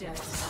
Lady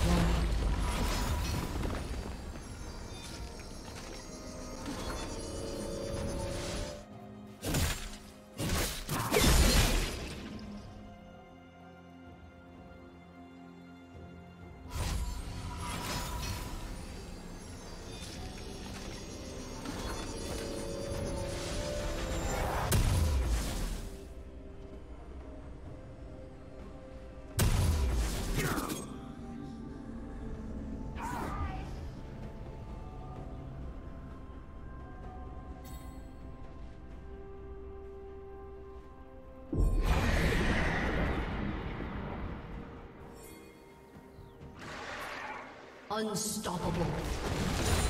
destroyed. Unstoppable.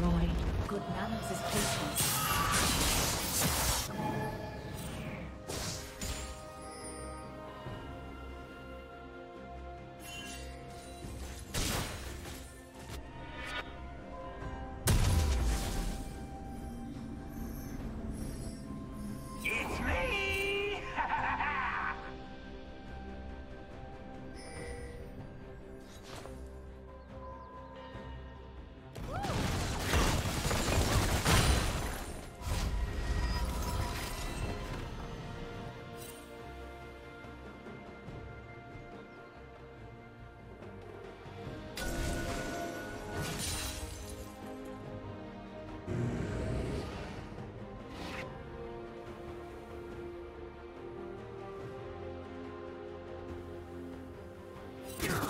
Destroyed. Good manners is patience. Yeah.